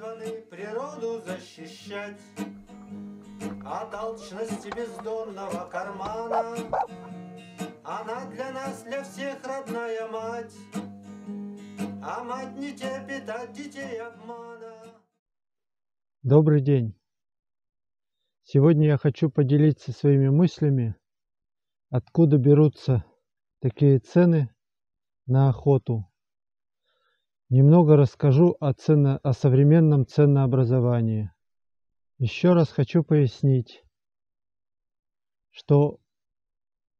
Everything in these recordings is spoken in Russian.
призваны природу защищать От алчности бездонного кармана. Она для нас, для всех родная мать, А мать не терпит от детей обмана. Добрый день! Сегодня я хочу поделиться своими мыслями, откуда берутся такие цены на охоту. Немного расскажу о, ценно, о современном ценообразовании. Еще раз хочу пояснить, что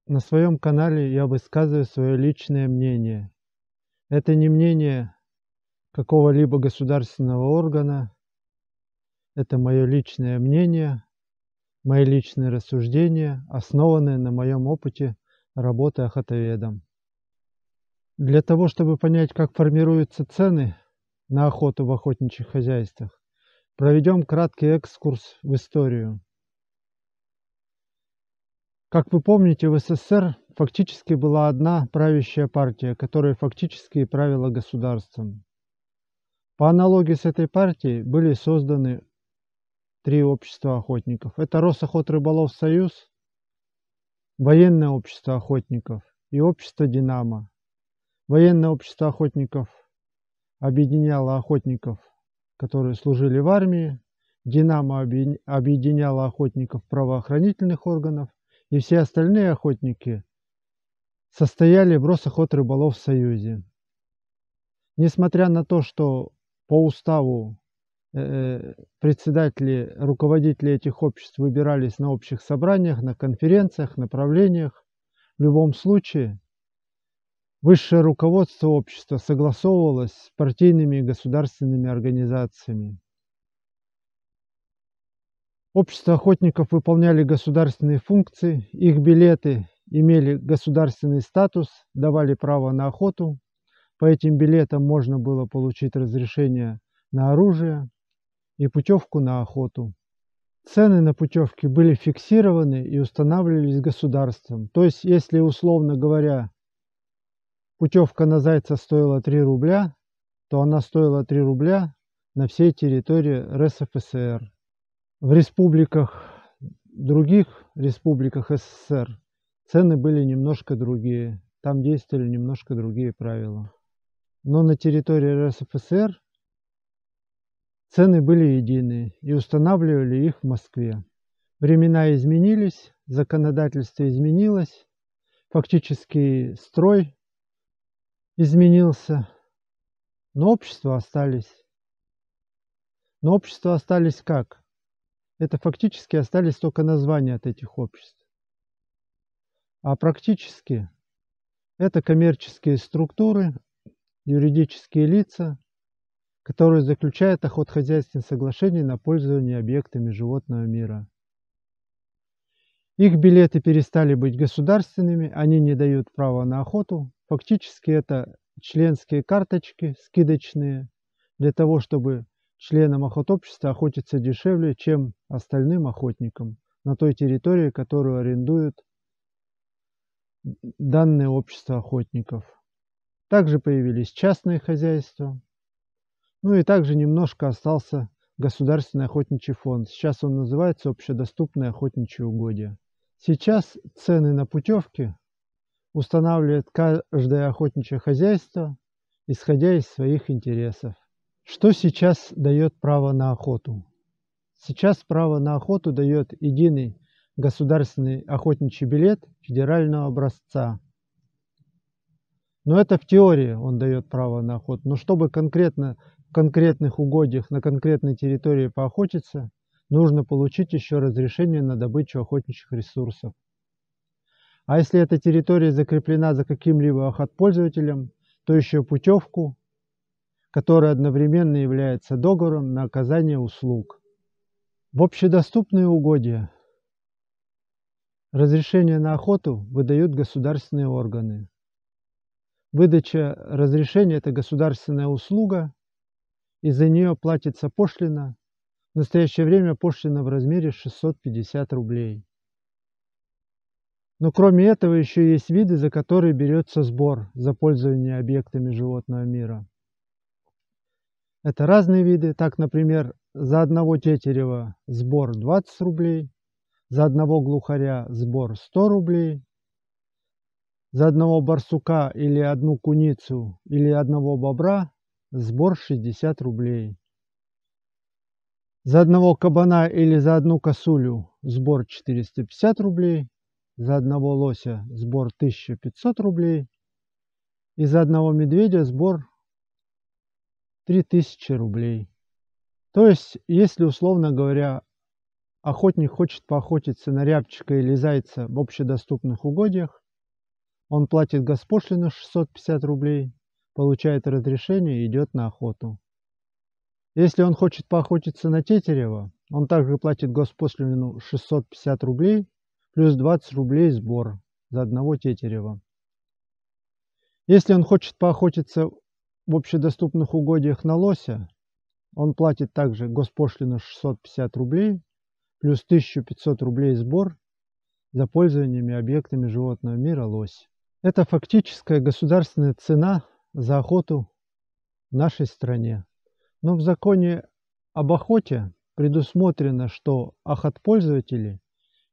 на своем канале я высказываю свое личное мнение. Это не мнение какого-либо государственного органа, это мое личное мнение, мои личные рассуждения, основанные на моем опыте работы охотоведом. Для того, чтобы понять, как формируются цены на охоту в охотничьих хозяйствах, проведем краткий экскурс в историю. Как вы помните, в СССР фактически была одна правящая партия, которая фактически правила государством. По аналогии с этой партией были созданы три общества охотников. Это Росохотрыболов Союз, Военное общество охотников и общество Динамо. Военное общество охотников объединяло охотников, которые служили в армии. Динамо объединяло охотников правоохранительных органов. И все остальные охотники состояли в Росохотрыболов Союзе. Несмотря на то, что по уставу Э, председатели, руководители этих обществ выбирались на общих собраниях, на конференциях, направлениях. В любом случае, высшее руководство общества согласовывалось с партийными и государственными организациями. Общества охотников выполняли государственные функции, их билеты имели государственный статус, давали право на охоту. По этим билетам можно было получить разрешение на оружие, и путевку на охоту. Цены на путевки были фиксированы и устанавливались государством. То есть, если, условно говоря, путевка на зайца стоила 3 рубля, то она стоила 3 рубля на всей территории РСФСР. В республиках, других республиках СССР цены были немножко другие. Там действовали немножко другие правила. Но на территории РСФСР Цены были единые и устанавливали их в Москве. Времена изменились, законодательство изменилось, фактически строй изменился, но общества остались. Но общества остались как? Это фактически остались только названия от этих обществ. А практически это коммерческие структуры, юридические лица, которые заключают охотхозяйственные соглашения на пользование объектами животного мира. Их билеты перестали быть государственными, они не дают права на охоту. Фактически это членские карточки скидочные для того, чтобы членам охотобщества охотиться дешевле, чем остальным охотникам на той территории, которую арендуют данное общество охотников. Также появились частные хозяйства, ну и также немножко остался Государственный охотничий фонд. Сейчас он называется Общедоступное охотничье угодье. Сейчас цены на путевки устанавливает каждое охотничье хозяйство, исходя из своих интересов. Что сейчас дает право на охоту? Сейчас право на охоту дает единый государственный охотничий билет федерального образца. Но это в теории он дает право на охоту. Но чтобы конкретно конкретных угодьях на конкретной территории поохотиться, нужно получить еще разрешение на добычу охотничьих ресурсов. А если эта территория закреплена за каким-либо охотпользователем, то еще путевку, которая одновременно является договором на оказание услуг. В общедоступные угодья разрешение на охоту выдают государственные органы. Выдача разрешения – это государственная услуга, и за нее платится пошлина. В настоящее время пошлина в размере 650 рублей. Но кроме этого еще есть виды, за которые берется сбор за пользование объектами животного мира. Это разные виды. Так, например, за одного тетерева сбор 20 рублей, за одного глухаря сбор 100 рублей, за одного барсука или одну куницу или одного бобра сбор 60 рублей. За одного кабана или за одну косулю сбор 450 рублей, за одного лося сбор 1500 рублей и за одного медведя сбор 3000 рублей. То есть, если, условно говоря, охотник хочет поохотиться на рябчика или зайца в общедоступных угодьях, он платит госпошлину 650 рублей, получает разрешение и идет на охоту. Если он хочет поохотиться на тетерева, он также платит госпошлину 650 рублей плюс 20 рублей сбор за одного тетерева. Если он хочет поохотиться в общедоступных угодьях на лося, он платит также госпошлину 650 рублей плюс 1500 рублей сбор за пользованиями объектами животного мира лось. Это фактическая государственная цена за охоту в нашей стране. Но в законе об охоте предусмотрено, что охотпользователи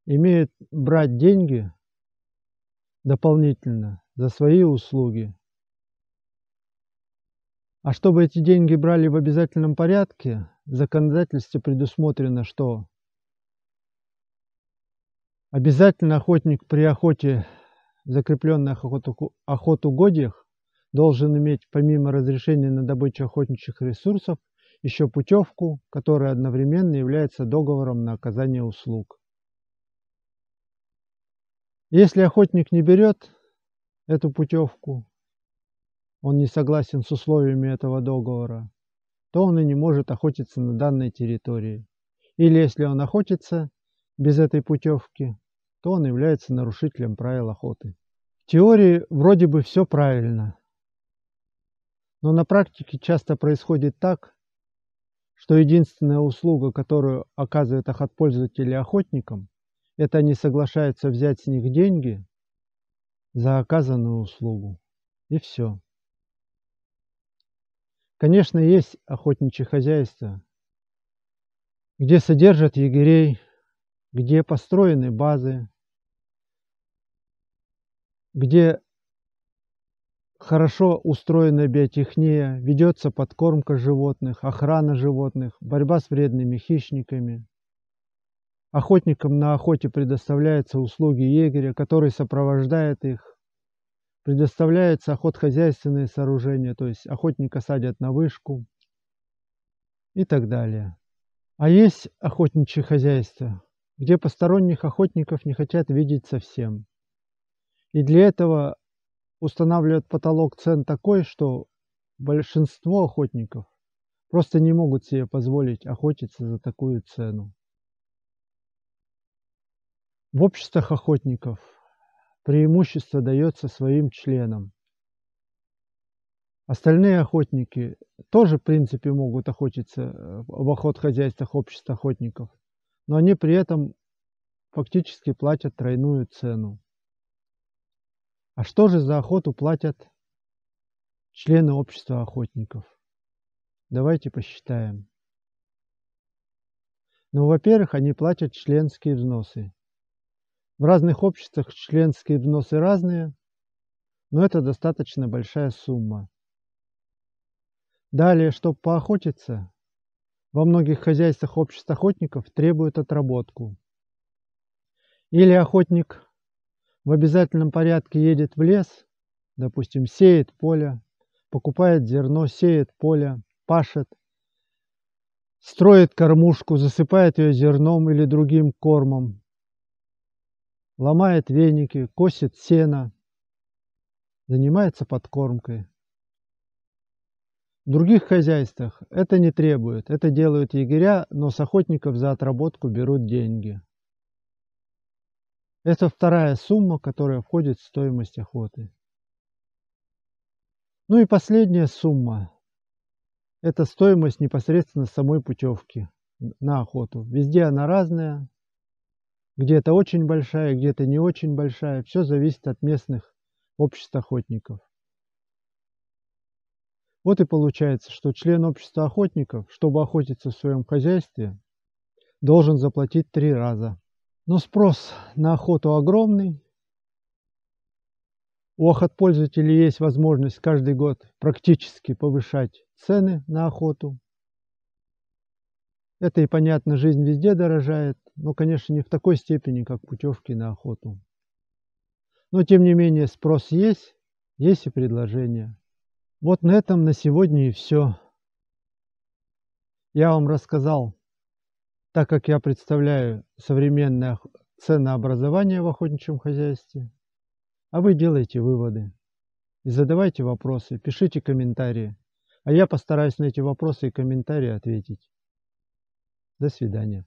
имеют брать деньги дополнительно за свои услуги. А чтобы эти деньги брали в обязательном порядке, в законодательстве предусмотрено, что обязательно охотник при охоте в закрепленных охоту, охотугодиях должен иметь помимо разрешения на добычу охотничьих ресурсов еще путевку, которая одновременно является договором на оказание услуг. Если охотник не берет эту путевку, он не согласен с условиями этого договора, то он и не может охотиться на данной территории. Или если он охотится без этой путевки, то он является нарушителем правил охоты. В теории вроде бы все правильно, но на практике часто происходит так, что единственная услуга, которую оказывают охотпользователи охотникам, это они соглашаются взять с них деньги за оказанную услугу. И все. Конечно, есть охотничьи хозяйства, где содержат егерей, где построены базы, где хорошо устроена биотехния, ведется подкормка животных, охрана животных, борьба с вредными хищниками. Охотникам на охоте предоставляются услуги егеря, который сопровождает их. Предоставляется охотхозяйственные сооружения, то есть охотника садят на вышку и так далее. А есть охотничьи хозяйства, где посторонних охотников не хотят видеть совсем. И для этого устанавливают потолок цен такой, что большинство охотников просто не могут себе позволить охотиться за такую цену. В обществах охотников преимущество дается своим членам. Остальные охотники тоже, в принципе, могут охотиться э, в охотхозяйствах обществ охотников, но они при этом фактически платят тройную цену. А что же за охоту платят члены общества охотников? Давайте посчитаем. Ну, во-первых, они платят членские взносы. В разных обществах членские взносы разные, но это достаточно большая сумма. Далее, чтобы поохотиться, во многих хозяйствах обществ охотников требуют отработку. Или охотник в обязательном порядке едет в лес, допустим, сеет поле, покупает зерно, сеет поле, пашет, строит кормушку, засыпает ее зерном или другим кормом, ломает веники, косит сено, занимается подкормкой. В других хозяйствах это не требует, это делают егеря, но с охотников за отработку берут деньги. Это вторая сумма, которая входит в стоимость охоты. Ну и последняя сумма – это стоимость непосредственно самой путевки на охоту. Везде она разная, где-то очень большая, где-то не очень большая. Все зависит от местных обществ охотников. Вот и получается, что член общества охотников, чтобы охотиться в своем хозяйстве, должен заплатить три раза. Но спрос на охоту огромный. У охотпользователей есть возможность каждый год практически повышать цены на охоту. Это и понятно, жизнь везде дорожает, но, конечно, не в такой степени, как путевки на охоту. Но, тем не менее, спрос есть, есть и предложение. Вот на этом на сегодня и все. Я вам рассказал, так как я представляю современное ценообразование в охотничьем хозяйстве, а вы делаете выводы и задавайте вопросы, пишите комментарии, а я постараюсь на эти вопросы и комментарии ответить. До свидания.